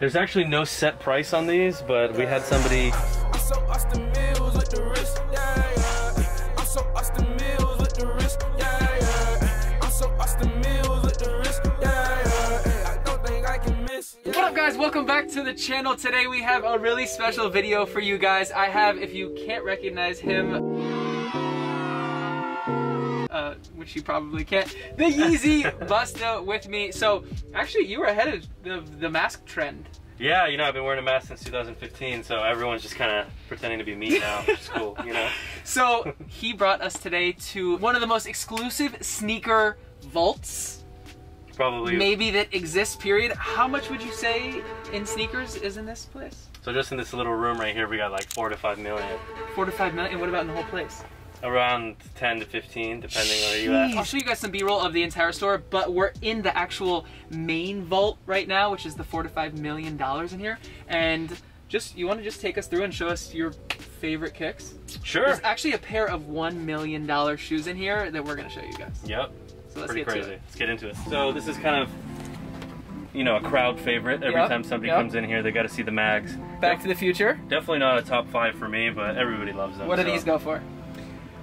There's actually no set price on these, but we had somebody. What up guys, welcome back to the channel. Today we have a really special video for you guys. I have, if you can't recognize him, uh, which you probably can't, the Yeezy Busta with me. So actually you were ahead of the, the mask trend. Yeah, you know, I've been wearing a mask since 2015, so everyone's just kind of pretending to be me now, which is cool, you know? So he brought us today to one of the most exclusive sneaker vaults Probably. maybe that exists period. How much would you say in sneakers is in this place? So just in this little room right here, we got like four to five million. Four to five million. What about in the whole place? Around 10 to 15, depending on where you at. I'll show you guys some B-roll of the entire store, but we're in the actual main vault right now, which is the four to five million dollars in here. And just you want to just take us through and show us your favorite kicks? Sure. There's actually a pair of one million dollar shoes in here that we're gonna show you guys. Yep. So let's Pretty get crazy. Let's get into it. So this is kind of, you know, a crowd favorite. Every Yep, time somebody yep. comes in here, they got to see the mags. Back to the Future. Definitely not a top five for me, but everybody loves them. What do so. these go for?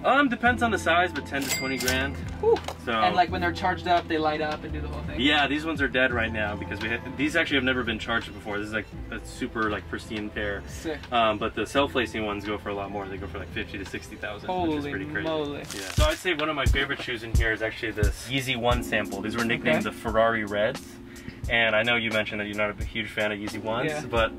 Um, depends on the size, but 10 to 20 grand. Whew. So. And like when they're charged up, they light up and do the whole thing. Yeah, these ones are dead right now because we had, these actually have never been charged before. This is like a super like pristine pair. Sick. Um, but the self-lacing ones go for a lot more. They go for like 50 to 60,000, which is pretty crazy. moly. Yeah. So I'd say one of my favorite shoes in here is actually this Yeezy One sample. These were nicknamed Okay. the Ferrari Reds. And I know you mentioned that you're not a huge fan of Yeezy Ones, Yeah. but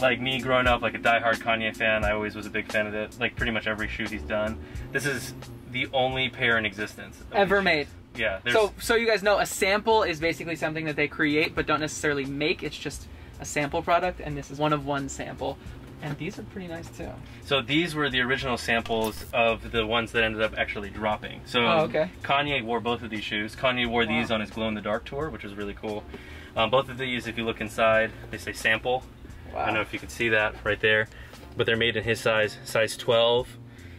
like me growing up like a diehard Kanye fan, I always was a big fan of it. Like pretty much every shoe he's done. This is the only pair in existence. Ever made. Yeah. So, so you guys know, a sample is basically something that they create but don't necessarily make. It's just a sample product, and this is one of one sample. And these are pretty nice too. So these were the original samples of the ones that ended up actually dropping. So Oh, okay. Kanye wore both of these shoes. Kanye wore Wow. these on his glow in the dark tour, which was really cool. Um, both of these, if you look inside, they say sample. I don't know if you can see that right there, but they're made in his size, size 12.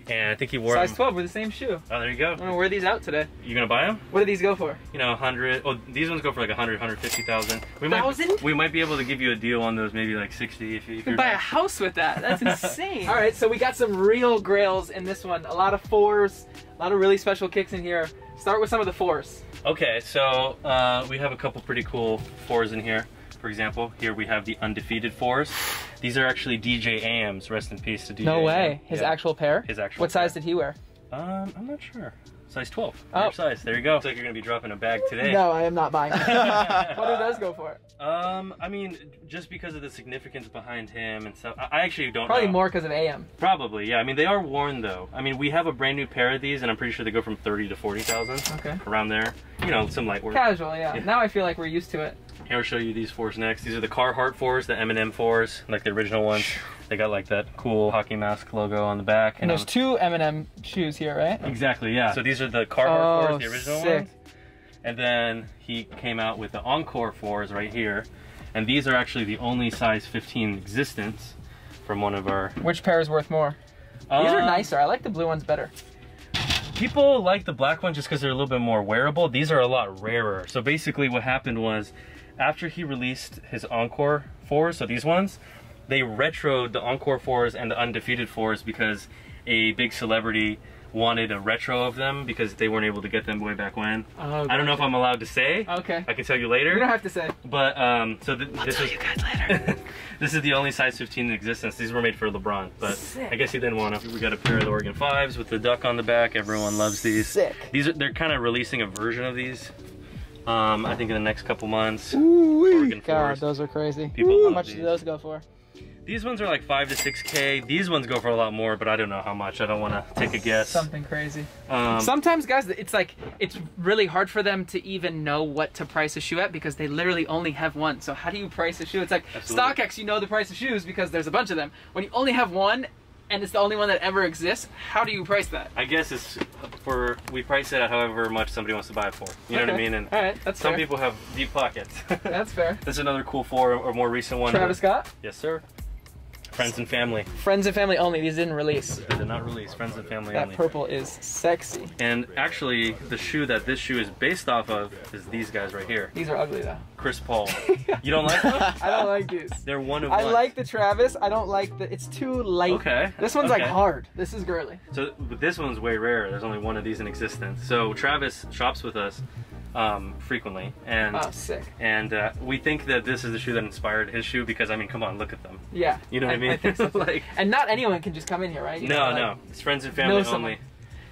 And I think he wore Size them. 12 with the same shoe. Oh, there you go. I'm gonna wear these out today. You gonna buy them? What do these go for? You know, 100. Oh, these ones go for like 100, 150,000. We might, Thousand? we might be able to give you a deal on those, maybe like 60 if, you, if You can buy a house with that. That's insane. All right, so we got some real grails in this one. A lot of fours, a lot of really special kicks in here. Start with some of the fours. Okay, so uh, we have a couple pretty cool fours in here. For example, here we have the undefeated fours. These are actually DJ AMs. Rest in peace to DJ. No way. AM. His Yeah. actual pair? His actual What size did he wear? Um, I'm not sure. Size 12. Oh. Your size. There you go. Looks like you're gonna be dropping a bag today. No, I am not buying. what do those go for? Um, I mean, just because of the significance behind him and stuff. I actually don't Probably know. more because of AM. Probably, yeah. I mean, they are worn though. I mean, we have a brand new pair of these, and I'm pretty sure they go from 30 to 40,000. Okay. Around there. You know, some light work. Casual, yeah. Yeah. Now I feel like we're used to it. Here, I'll show you these fours next. These are the Carhartt fours, the Eminem fours, like the original ones. They got like that cool hockey mask logo on the back. And there's on- two Eminem shoes here, right? Exactly, yeah. So these are the Carhartt Oh, fours, the original sick. ones. And then he came out with the Encore fours right here. And these are actually the only size 15 in existence from one of our... Which pair is worth more? These are Um, nicer. I like the blue ones better. People like the black ones just because they're a little bit more wearable. These are a lot rarer. So basically what happened was after he released his Encore 4s, so these ones, they retroed the Encore 4s and the Undefeated 4s because a big celebrity wanted a retro of them because they weren't able to get them way back when. Oh, I don't know if I'm allowed to say. Okay. I can tell you later. You don't have to say. But um, so th- this is guys later. this is the only size 15 in existence. These were made for LeBron, but Sick. I guess he didn't want to. We got a pair of the Oregon fives with the duck on the back. Everyone loves these. Sick. These are they're kind of releasing a version of these. Um, I think in the next couple months. Ooh, Oregon God, those are crazy. People How much these. do those go for? These ones are like five to six k. These ones go for a lot more, but I don't know how much. I don't want to take a guess. Something crazy. Um, Sometimes, guys, it's like it's really hard for them to even know what to price a shoe at because they literally only have one. So how do you price a shoe? It's like Absolutely. StockX, you know the price of shoes because there's a bunch of them. When you only have one and it's the only one that ever exists, how do you price that? I guess it's for we price it at however much somebody wants to buy it for. You know what I mean? And All right, that's some fair. people have deep pockets. That's fair. That's another cool four or more recent one. Travis Scott. Yes, sir. Friends and family. Friends and family only. These didn't release. They did not release. Friends and family That only. purple is sexy. And actually, the shoe that this shoe is based off of is these guys right here. These are ugly though. Chris Paul. You don't like them? I don't like these. They're one of I one. like the Travis. I don't like the. It's too light. Okay. This one's like hard. This is girly. So but this one's way rare. There's only one of these in existence. So Travis shops with us um, frequently, and Oh, sick. and uh, we think that this is the shoe that inspired his shoe because I mean, come on, look at them. Yeah. You know what I, mean? think so. like, and not anyone can just come in here, right? You no, gotta, no, like, it's friends and family only.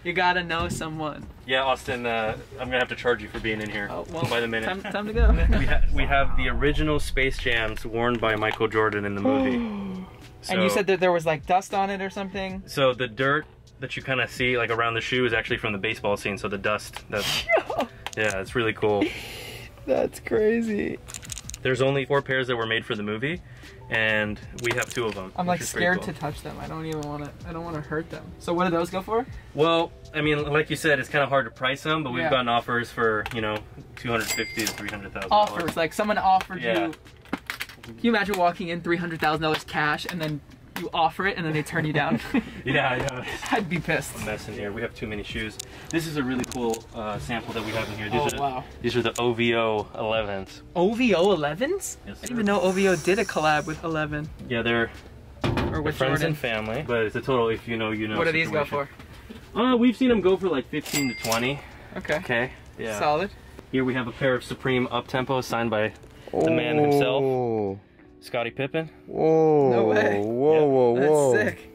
You gotta know someone. Yeah, Austin, uh, I'm gonna have to charge you for being in here Oh, well, by the minute. Time, time to go. we, ha- we have the original Space Jams worn by Michael Jordan in the movie. and you said that there was like dust on it or something. So the dirt that you kind of see like around the shoe is actually from the baseball scene. So the dust. That's yeah, it's really cool. That's crazy. There's only four pairs that were made for the movie, and we have two of them. I'm like scared cool. to touch them. I don't even want to. I don't want to hurt them. So what do those go for? Well, I mean, like you said, it's kind of hard to price them, but we've Yeah. gotten offers for you know, two hundred fifty to three hundred thousand. Offers. Like someone offered Yeah. you. Can you imagine walking in three hundred thousand dollars cash and then you offer it and then they turn you down? Yeah, yeah. I'd be pissed. Mess in here. We have too many shoes. This is a really cool uh, sample that we have in here. These Oh are wow. these are the OVO 11s. OVO 11s? I didn't even know OVO did a collab with 11 Yeah, they're, or they're with friends Jordan. and family, but it's a total if you know you know. what do these go for? Uh, we've seen them go for like 15 to 20. Okay. Okay. Yeah. Solid. Here we have a pair of Supreme Up Tempo signed by the man himself, Oh. Scottie Pippen. Whoa. No way. Whoa, Yeah. whoa, That's sick.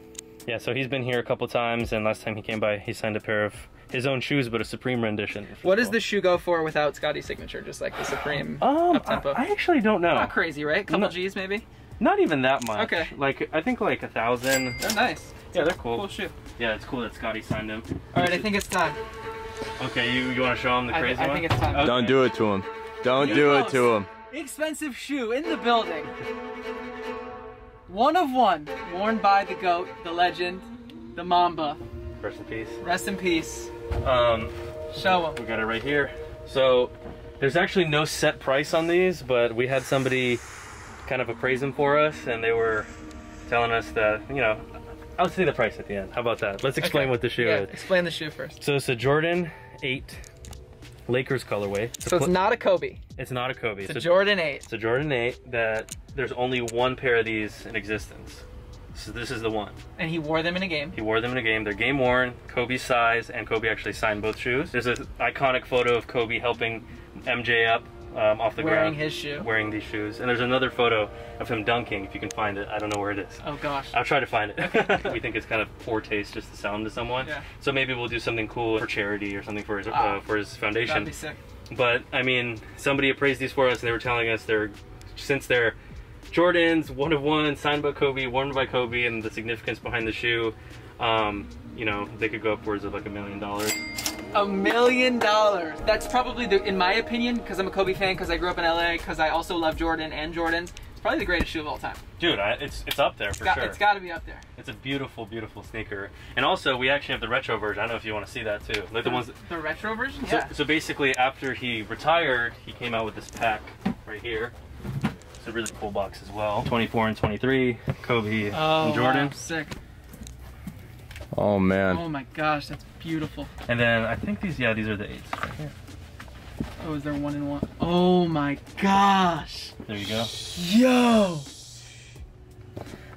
Yeah, so he's been here a couple times, and last time he came by, he signed a pair of his own shoes, but a Supreme rendition. What does the shoe go for without Scottie's signature? Just like the Supreme Um, up-tempo? I, I actually don't know. Not crazy, right? Couple No. G's maybe? Not even that much. Okay. Like I think like a thousand. They're nice. Yeah, they're cool. Cool shoe. Yeah, it's cool that Scottie signed them. All right, I think it's time. Okay, you you want to show him the I- crazy I one? I think it's time. Okay. Don't do it to him. Don't do it to him. Expensive shoe in the building. One of one, worn by the GOAT, the legend, the Mamba. Rest in peace. Rest in peace. Um, Show him. we got it right here. So there's actually no set price on these, but we had somebody kind of appraise them for us, and they were telling us that you know, I'll say the price at the end. How about that? Let's explain Okay. what the shoe Yeah, is. explain the shoe first. So it's a Jordan 8 Lakers colorway. So it's not a Kobe. It's not a Kobe. It's a It's a, Jordan 8. it's a Jordan 8 that there's only one pair of these in existence. So this is the one. And he wore them in a game. He wore them in a game. They're game worn, Kobe size, and Kobe actually signed both shoes. There's an iconic photo of Kobe helping MJ up um, off the Wearing ground. his shoe. Wearing these shoes. And there's another photo of him dunking, if you can find it. I don't know where it is. Oh gosh. I'll try to find it. we think it's kind of poor taste just to sell them to someone. Yeah. So maybe we'll do something cool for charity or something for his, Ah. uh, for his foundation. That'd be sick. But I mean, somebody appraised these for us, and they were telling us they're since they're Jordans, one of one, signed by Kobe, worn by Kobe, and the significance behind the shoe. Um, you know, they could go upwards of like a million dollars. A million dollars. That's probably the, in my opinion, because I'm a Kobe fan, because I grew up in LA, because I also love Jordan and Jordans. It's probably the greatest shoe of all time. Dude, I, it's it's up there for Got- sure. It's got to be up there. It's a beautiful, beautiful sneaker. And also, we actually have the retro version. I don't know if you want to see that too. Like the ones. The retro version. So, Yeah. so basically, after he retired, he came out with this pack right here. It's a really cool box as well. 24 and 23, Kobe Oh, and Jordan. wow, sick. Oh man. Oh my gosh, that's beautiful. And then I think these, yeah, these are the eights right here. Oh, is there one in one? Oh my gosh. There you go. Yo.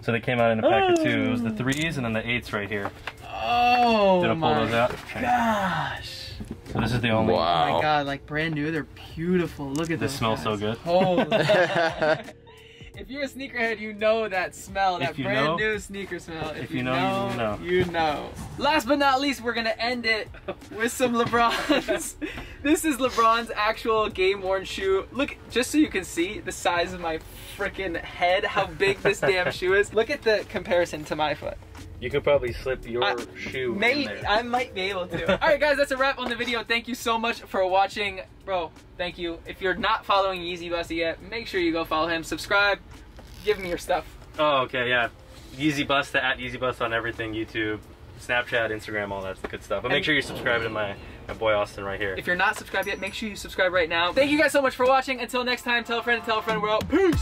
So they came out in a pack of oh. two. It was the threes and then the eights right here. Oh Did I pull my those out? Gosh. So this is the only. Oh Wow. my god, like brand new, they're beautiful. Look at They those smell guys. so good. Holy. if you're a sneakerhead, you know that smell, that you brand know- new sneaker smell. If, if you know, you know. You know. Last but not least, we're gonna end it with some LeBrons. this is LeBron's actual game worn shoe. Look, just so you can see the size of my freaking head, how big this damn shoe is. Look at the comparison to my foot. You could probably slip your I- shoe in May there. I might be able to. All right, guys, that's a wrap on the video. Thank you so much for watching, bro. Thank you. If you're not following Yeezy Busta yet, make sure you go follow him. Subscribe. Give him your stuff. Oh, okay, yeah. Yeezy Busta at Yeezy Busta on everything YouTube, Snapchat, Instagram, all that good stuff. But make And- sure you subscribe to my, my boy Austin right here. If you're not subscribed yet, make sure you subscribe right now. Thank you guys so much for watching. Until next time, tell a friend to tell a friend we're out. Peace.